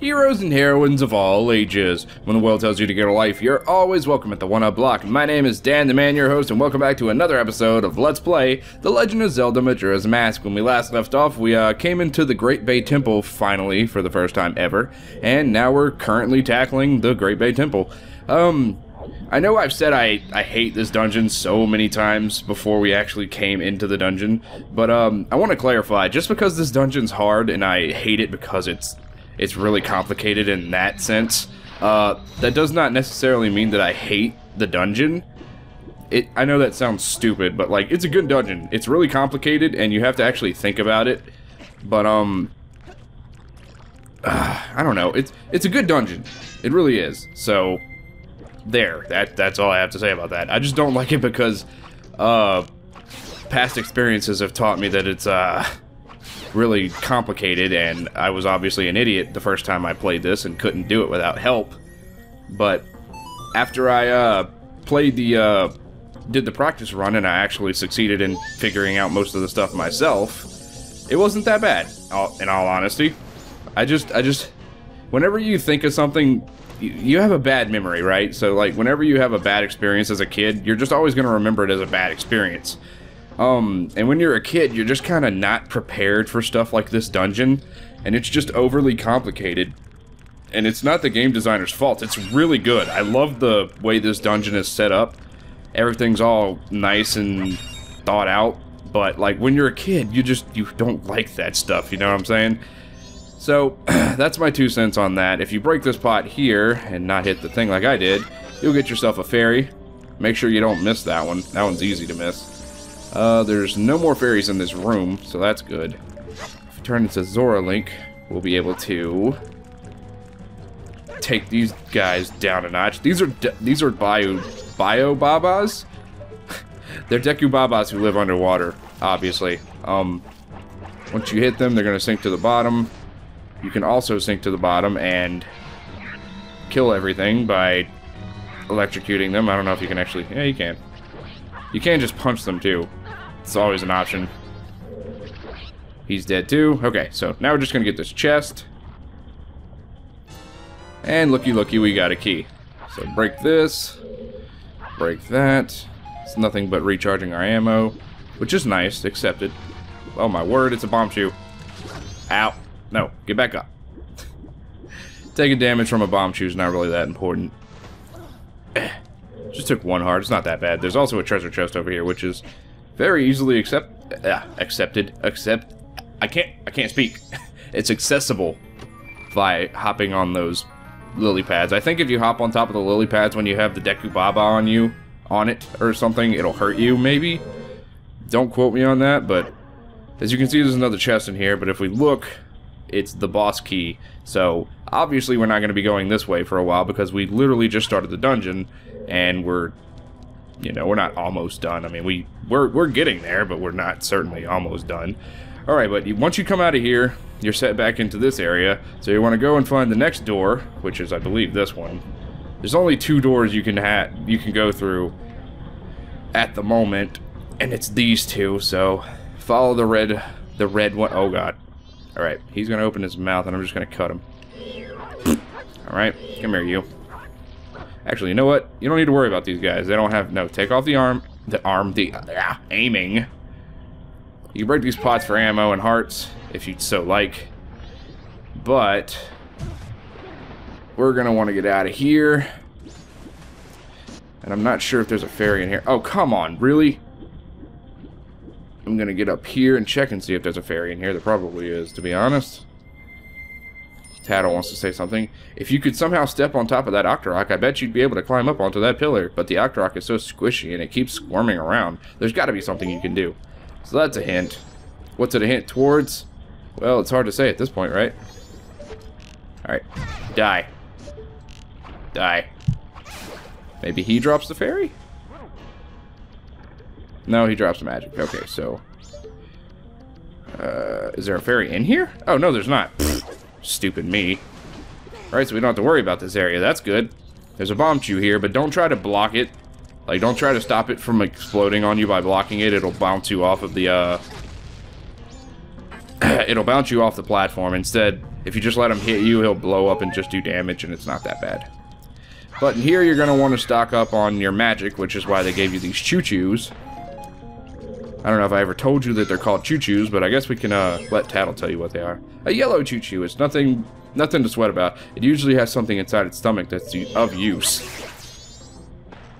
Heroes and heroines of all ages. When the world tells you to get a life, you're always welcome at the One Up Block. My name is Dan the Man, your host, and welcome back to another episode of Let's Play The Legend of Zelda Majora's Mask. When we last left off, we uh, came into the Great Bay Temple finally for the first time ever, and now we're currently tackling the Great Bay Temple. Um, I know I've said I, I hate this dungeon so many times before we actually came into the dungeon, but um, I want to clarify, just because this dungeon's hard and I hate it because it's it's really complicated in that sense. Uh, that does not necessarily mean that I hate the dungeon. It, I know that sounds stupid, but like it's a good dungeon. It's really complicated, and you have to actually think about it. But um, uh, I don't know. It's it's a good dungeon. It really is. So there. That that's all I have to say about that. I just don't like it because uh, past experiences have taught me that it's uh really complicated, and I was obviously an idiot the first time I played this and couldn't do it without help. But after I uh, played the, uh, did the practice run and I actually succeeded in figuring out most of the stuff myself, it wasn't that bad, in all honesty. I just, I just, whenever you think of something, you have a bad memory, right? So, like, whenever you have a bad experience as a kid, you're just always going to remember it as a bad experience. Um, and when you're a kid, you're just kind of not prepared for stuff like this dungeon, and it's just overly complicated. And it's not the game designer's fault, it's really good. I love the way this dungeon is set up. Everything's all nice and thought out, but like when you're a kid, you just, you don't like that stuff, you know what I'm saying? So, that's my two cents on that. If you break this pot here and not hit the thing like I did, you'll get yourself a fairy. Make sure you don't miss that one. That one's easy to miss. Uh, there's no more fairies in this room, so that's good. If we turn into Zora Link, we'll be able to take these guys down a notch. These are these are bio bio babas. they're Deku babas who live underwater, obviously. Um, once you hit them, they're gonna sink to the bottom. You can also sink to the bottom and kill everything by electrocuting them. I don't know if you can actually. Yeah, you can. You can just punch them too. It's always an option. He's dead too. Okay, so now we're just gonna get this chest. And looky looky, we got a key. So break this. Break that. It's nothing but recharging our ammo. Which is nice, accepted. Oh my word, it's a Bombchu. Ow. No, get back up. Taking damage from a Bombchu is not really that important. Just took one heart, it's not that bad. There's also a treasure chest over here, which is very easily accept uh, accepted accept I can't I can't speak. it's accessible by hopping on those lily pads. I think if you hop on top of the lily pads when you have the Deku Baba on you on it or something, it'll hurt you maybe. Don't quote me on that, but as you can see there's another chest in here, but if we look, it's the boss key. So obviously we're not going to be going this way for a while because we literally just started the dungeon and we're you know, we're not almost done. I mean, we we're we're getting there, but we're not certainly almost done. All right, but once you come out of here, you're set back into this area. So you want to go and find the next door, which is, I believe, this one. There's only two doors you can ha you can go through at the moment, and it's these two. So follow the red the red one. Oh God! All right, he's gonna open his mouth, and I'm just gonna cut him. All right, come here, you. Actually, you know what? You don't need to worry about these guys. They don't have... No, take off the arm. The arm. The... Uh, aiming. You break these pots for ammo and hearts, if you'd so like. But... We're going to want to get out of here. And I'm not sure if there's a fairy in here. Oh, come on. Really? I'm going to get up here and check and see if there's a fairy in here. There probably is, to be honest. Tatl wants to say something. If you could somehow step on top of that Octorok, I bet you'd be able to climb up onto that pillar. But the Octorok is so squishy and it keeps squirming around. There's got to be something you can do. So that's a hint. What's it a hint towards? Well, it's hard to say at this point, right? Alright. Die. Die. Maybe he drops the fairy? No, he drops the magic. Okay, so... Uh, is there a fairy in here? Oh, no, there's not. Stupid me. Alright, so we don't have to worry about this area. That's good. There's a Bombchu here, but don't try to block it. Like, don't try to stop it from exploding on you by blocking it. It'll bounce you off of the, uh... it'll bounce you off the platform. Instead, if If you just let him hit you, he'll blow up and just do damage, and it's not that bad. But in here, you're going to want to stock up on your magic, which is why they gave you these choo-choos. I don't know if I ever told you that they're called choo-choos, but I guess we can uh, let Tatl tell you what they are. A yellow choo-choo. It's nothing, nothing to sweat about. It usually has something inside its stomach that's of use.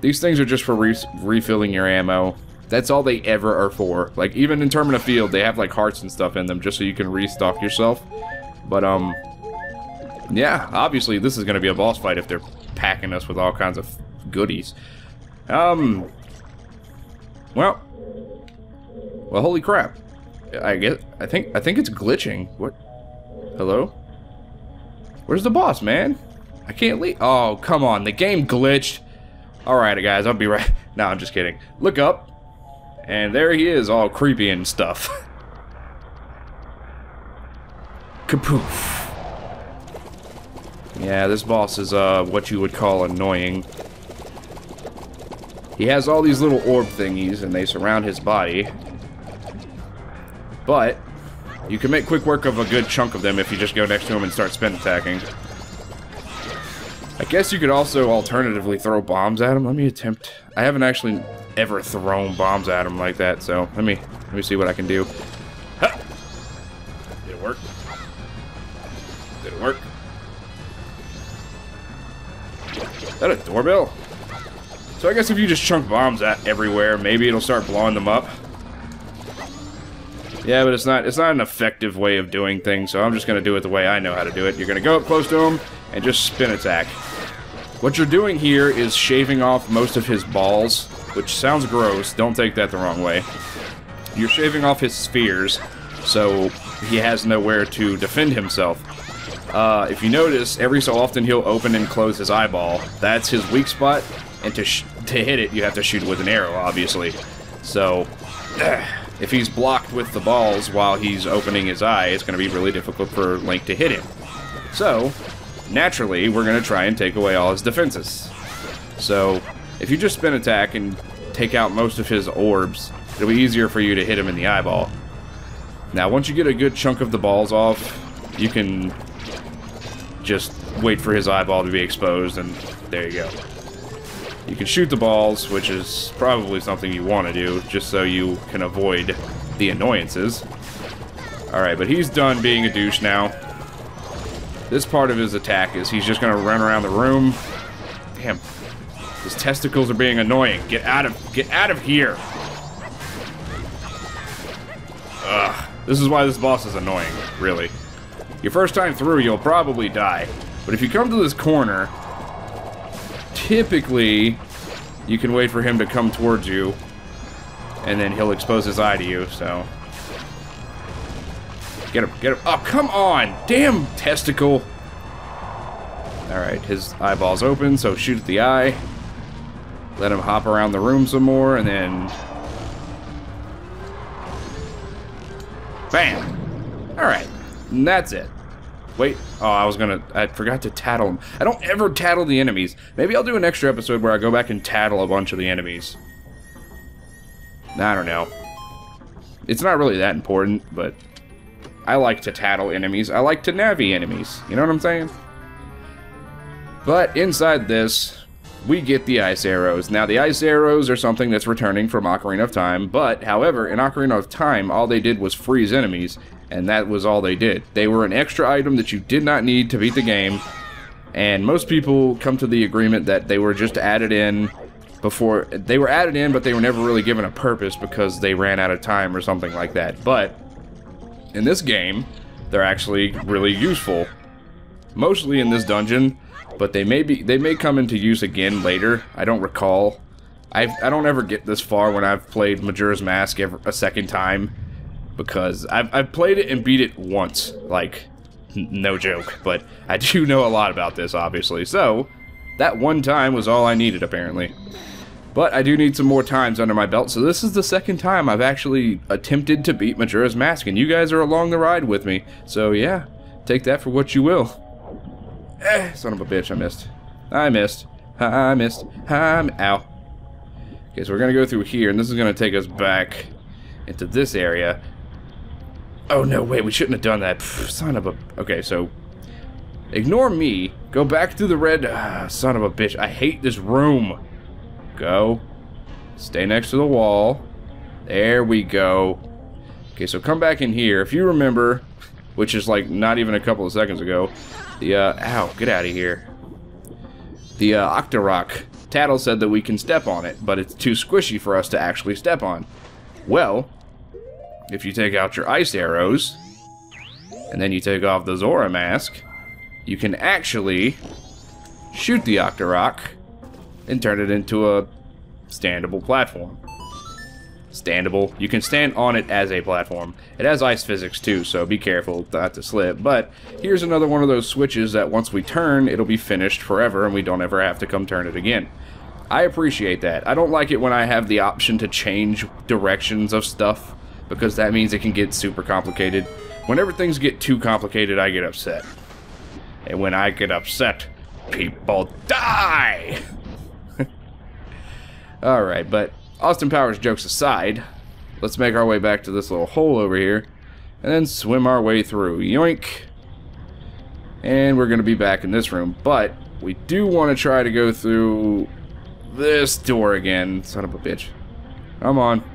These things are just for re refilling your ammo. That's all they ever are for. Like, even in Termina Field, they have, like, hearts and stuff in them just so you can restock yourself. But, um, yeah, obviously this is going to be a boss fight if they're packing us with all kinds of goodies. Um, well, well, holy crap. I get, I think, I think it's glitching. What? Hello? Where's the boss, man? I can't leave. Oh, come on. The game glitched. Alright, guys, I'll be right. No, I'm just kidding. Look up. And there he is, all creepy and stuff. Kapoof. Yeah, this boss is uh, what you would call annoying. He has all these little orb thingies, and they surround his body. But, you can make quick work of a good chunk of them if you just go next to them and start spin attacking. I guess you could also alternatively throw bombs at him. Let me attempt. I haven't actually ever thrown bombs at him like that, so let me let me see what I can do. Ha! Did it work? Did it work? Is that a doorbell? So I guess if you just chunk bombs at everywhere, maybe it'll start blowing them up. Yeah, but it's not it's not an effective way of doing things, so I'm just gonna do it the way I know how to do it. You're gonna go up close to him and just spin attack. What you're doing here is shaving off most of his balls, which sounds gross, don't take that the wrong way. You're shaving off his spheres, so he has nowhere to defend himself. Uh, if you notice, every so often he'll open and close his eyeball. That's his weak spot, and to, to hit it, you have to shoot it with an arrow, obviously. So, if he's blocked with the balls while he's opening his eye, it's going to be really difficult for Link to hit him. So, naturally, we're going to try and take away all his defenses. So, if you just spin attack and take out most of his orbs, it'll be easier for you to hit him in the eyeball. Now, once you get a good chunk of the balls off, you can just wait for his eyeball to be exposed, and there you go. You can shoot the balls, which is probably something you want to do, just so you can avoid the annoyances. Alright, but he's done being a douche now. This part of his attack is he's just going to run around the room. Damn. His testicles are being annoying. Get out of get out of here. Ugh. This is why this boss is annoying, really. Your first time through, you'll probably die. But if you come to this corner, typically, you can wait for him to come towards you, and then he'll expose his eye to you, so... Get him, get him. Oh, come on! Damn testicle! Alright, his eyeball's open, so shoot at the eye. Let him hop around the room some more, and then... Bam! Alright. And that's it. Wait, oh, I was gonna, I forgot to tattle them. I don't ever tattle the enemies. Maybe I'll do an extra episode where I go back and tattle a bunch of the enemies. I don't know. It's not really that important, but I like to tattle enemies. I like to navi enemies. You know what I'm saying? But inside this, we get the ice arrows. Now, the ice arrows are something that's returning from Ocarina of Time, but, however, in Ocarina of Time, all they did was freeze enemies, and that was all they did. They were an extra item that you did not need to beat the game, and most people come to the agreement that they were just added in before they were added in, but they were never really given a purpose because they ran out of time or something like that. But in this game, they're actually really useful. Mostly in this dungeon, but they may be they may come into use again later. I don't recall. I I don't ever get this far when I've played Majora's Mask ever, a second time because I've, I've played it and beat it once, like, no joke, but I do know a lot about this, obviously, so that one time was all I needed, apparently. But I do need some more times under my belt, so this is the second time I've actually attempted to beat Majora's Mask, and you guys are along the ride with me, so yeah, take that for what you will. Eh, son of a bitch, I missed. I missed. I missed. I'm out. Okay, so we're gonna go through here, and this is gonna take us back into this area. Oh, no, wait, we shouldn't have done that. Pff, son of a... Okay, so... Ignore me. Go back through the red... Ah, son of a bitch. I hate this room. Go. Stay next to the wall. There we go. Okay, so come back in here. If you remember, which is like not even a couple of seconds ago, the, uh... Ow, get out of here. The, uh, Octorok Tatl said that we can step on it, but it's too squishy for us to actually step on. Well, if you take out your ice arrows, and then you take off the Zora mask, you can actually shoot the Octorok and turn it into a standable platform. Standable. You can stand on it as a platform. It has ice physics too, so be careful not to slip. But here's another one of those switches that once we turn, it'll be finished forever and we don't ever have to come turn it again. I appreciate that. I don't like it when I have the option to change directions of stuff because that means it can get super complicated. Whenever things get too complicated, I get upset. And when I get upset, people die! Alright, but Austin Powers jokes aside, let's make our way back to this little hole over here and then swim our way through. Yoink! And we're going to be back in this room, but we do want to try to go through this door again. Son of a bitch. Come on.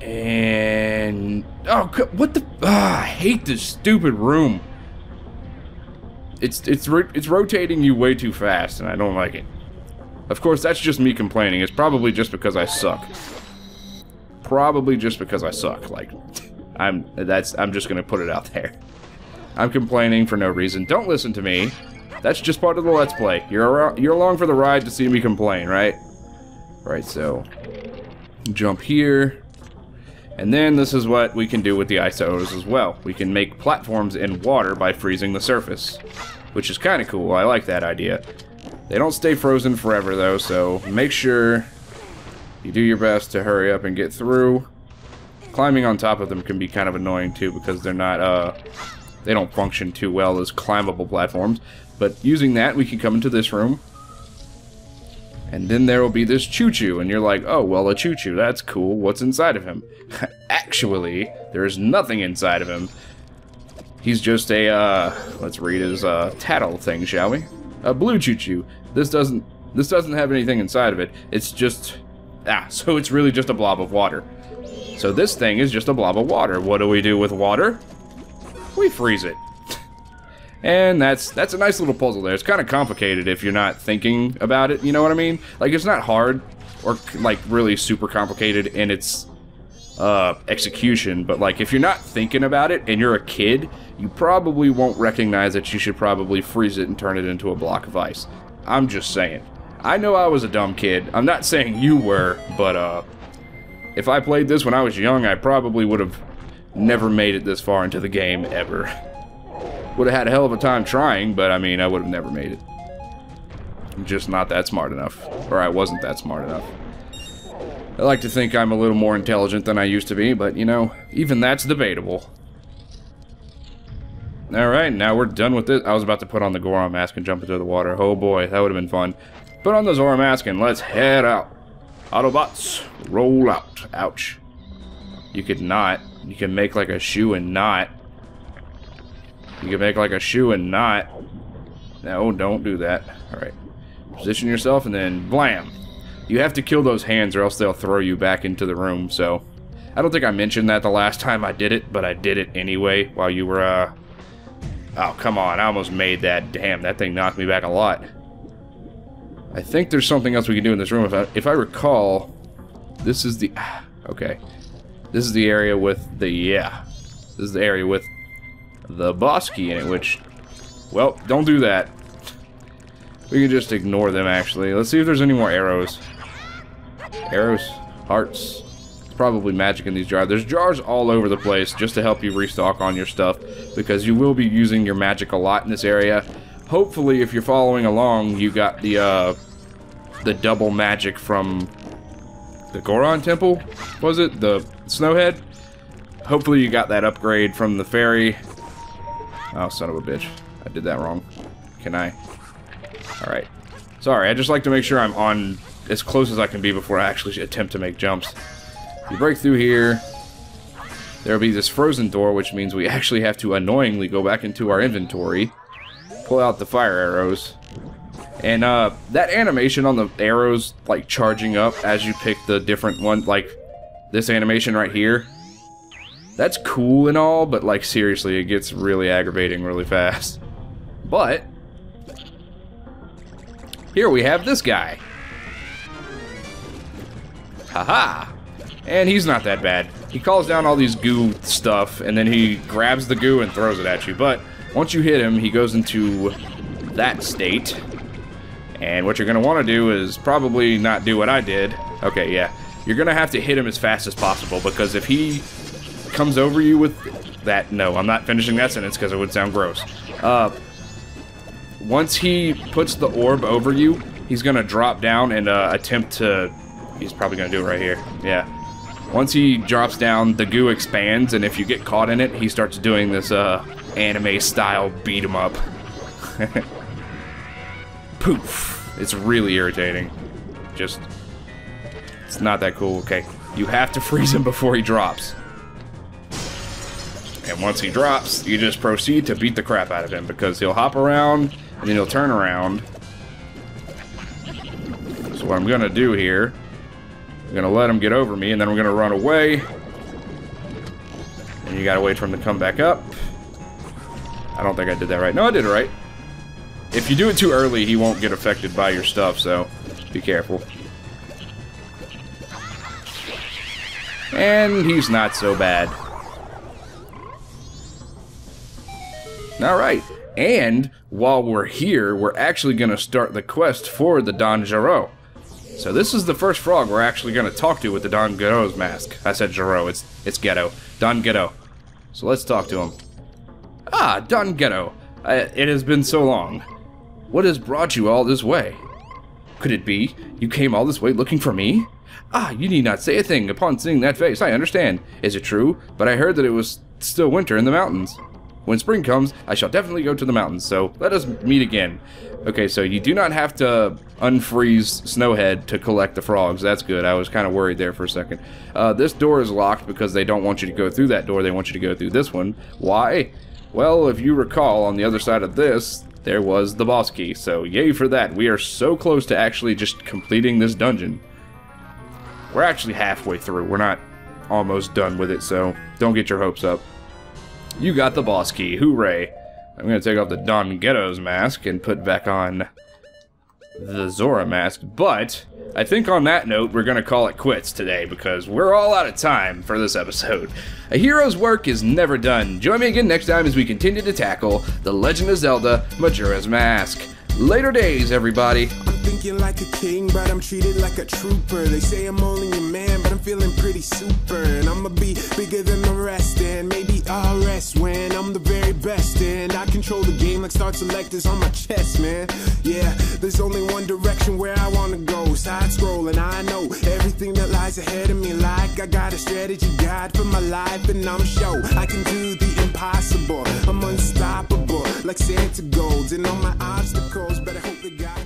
And... Oh, what the... Ah, I hate this stupid room. It's, it's, it's rotating you way too fast, and I don't like it. Of course, that's just me complaining. It's probably just because I suck. Probably just because I suck. Like, I'm... That's... I'm just gonna put it out there. I'm complaining for no reason. Don't listen to me. That's just part of the Let's Play. You're, you're along for the ride to see me complain, right? Right, so... Jump here. And then this is what we can do with the ISOs as well. We can make platforms in water by freezing the surface. Which is kind of cool. I like that idea. They don't stay frozen forever, though, so make sure you do your best to hurry up and get through. Climbing on top of them can be kind of annoying, too, because they're not, uh... They don't function too well as climbable platforms. But using that, we can come into this room. And then there will be this choo-choo, and you're like, oh, well, a choo-choo, that's cool. What's inside of him? Actually, there is nothing inside of him. He's just a, uh, let's read his, uh, tattle thing, shall we? A blue choo-choo. This doesn't, this doesn't have anything inside of it. It's just, ah, so it's really just a blob of water. So this thing is just a blob of water. What do we do with water? We freeze it. And that's that's a nice little puzzle there. It's kind of complicated if you're not thinking about it, you know what I mean? Like, it's not hard or, like, really super complicated in its uh, execution, but, like, if you're not thinking about it and you're a kid, you probably won't recognize that you should probably freeze it and turn it into a block of ice. I'm just saying. I know I was a dumb kid. I'm not saying you were, but, uh, if I played this when I was young, I probably would have never made it this far into the game, ever. Would have had a hell of a time trying, but I mean, I would have never made it. I'm just not that smart enough. Or I wasn't that smart enough. I like to think I'm a little more intelligent than I used to be, but you know, even that's debatable. Alright, now we're done with this. I was about to put on the Goron mask and jump into the water. Oh boy, that would have been fun. Put on the Zora mask and let's head out. Autobots, roll out. Ouch. You could not. You can make like a shoe and not. You can make like a shoe and not. No, don't do that. Alright. Position yourself and then blam. You have to kill those hands or else they'll throw you back into the room, so... I don't think I mentioned that the last time I did it, but I did it anyway while you were, uh... Oh, come on. I almost made that. Damn, that thing knocked me back a lot. I think there's something else we can do in this room. If I, if I recall, this is the... Okay. This is the area with the... Yeah. This is the area with the boss key in it, which, well, don't do that. We can just ignore them, actually. Let's see if there's any more arrows. Arrows, hearts. It's probably magic in these jars. There's jars all over the place just to help you restock on your stuff because you will be using your magic a lot in this area. Hopefully, if you're following along, you got the, uh, the double magic from the Goron Temple, was it? The Snowhead? Hopefully you got that upgrade from the fairy Oh, son of a bitch. I did that wrong. Can I? Alright. Sorry, I just like to make sure I'm on as close as I can be before I actually attempt to make jumps. You break through here. there'll be this frozen door, which means we actually have to annoyingly go back into our inventory, pull out the fire arrows, and uh, that animation on the arrows, like charging up as you pick the different one, like this animation right here, that's cool and all, but like seriously, it gets really aggravating really fast. But, here we have this guy. Haha! -ha. And he's not that bad. He calls down all these goo stuff, and then he grabs the goo and throws it at you. But once you hit him, he goes into that state. And what you're going to want to do is probably not do what I did. Okay, yeah. You're going to have to hit him as fast as possible, because if he comes over you with that... No, I'm not finishing that sentence because it would sound gross. Uh, once he puts the orb over you, he's going to drop down and uh, attempt to... He's probably going to do it right here. Yeah. Once he drops down, the goo expands, and if you get caught in it, he starts doing this uh, anime-style beat 'em up. Poof! It's really irritating. Just, it's not that cool. Okay, you have to freeze him before he drops. And once he drops, you just proceed to beat the crap out of him because he'll hop around and then he'll turn around. So what I'm gonna do here I'm gonna let him get over me, and then we're gonna run away. And you gotta wait for him to come back up. I don't think I did that right. No, I did it right. If you do it too early, he won't get affected by your stuff, so be careful. And he's not so bad. Alright, and while we're here, we're actually going to start the quest for the Don Gero. So this is the first frog we're actually going to talk to with the Don Gero's mask. I said Gero, it's, it's Ghetto. Don Ghetto. So let's talk to him. Ah, Don Ghetto. it has been so long. What has brought you all this way? Could it be you came all this way looking for me? Ah, you need not say a thing upon seeing that face. I understand. Is it true? But I heard that it was still winter in the mountains. When spring comes, I shall definitely go to the mountains, so let us meet again. Okay, so you do not have to unfreeze Snowhead to collect the frogs. That's good. I was kind of worried there for a second. Uh, this door is locked because they don't want you to go through that door. They want you to go through this one. Why? Well, if you recall, on the other side of this, there was the boss key. So yay for that. We are so close to actually just completing this dungeon. We're actually halfway through. We're not almost done with it, so don't get your hopes up. You got the boss key. Hooray. I'm going to take off the Don Ghetto's mask and put back on the Zora mask. But I think on that note, we're going to call it quits today because we're all out of time for this episode. A hero's work is never done. Join me again next time as we continue to tackle The Legend of Zelda Majora's Mask. Later days, everybody. Thinking like a king, but I'm treated like a trooper. They say I'm only a man, but I'm feeling pretty super. And I'ma be bigger than the rest, and maybe I'll rest when I'm the very best. And I control the game like Star Selectors on my chest, man. Yeah, there's only one direction where I wanna go. Side scrolling, I know everything that lies ahead of me. Like I got a strategy guide for my life, and I'm sure I can do the impossible. I'm unstoppable, like Santa Golds, and all my obstacles. I hope the guy.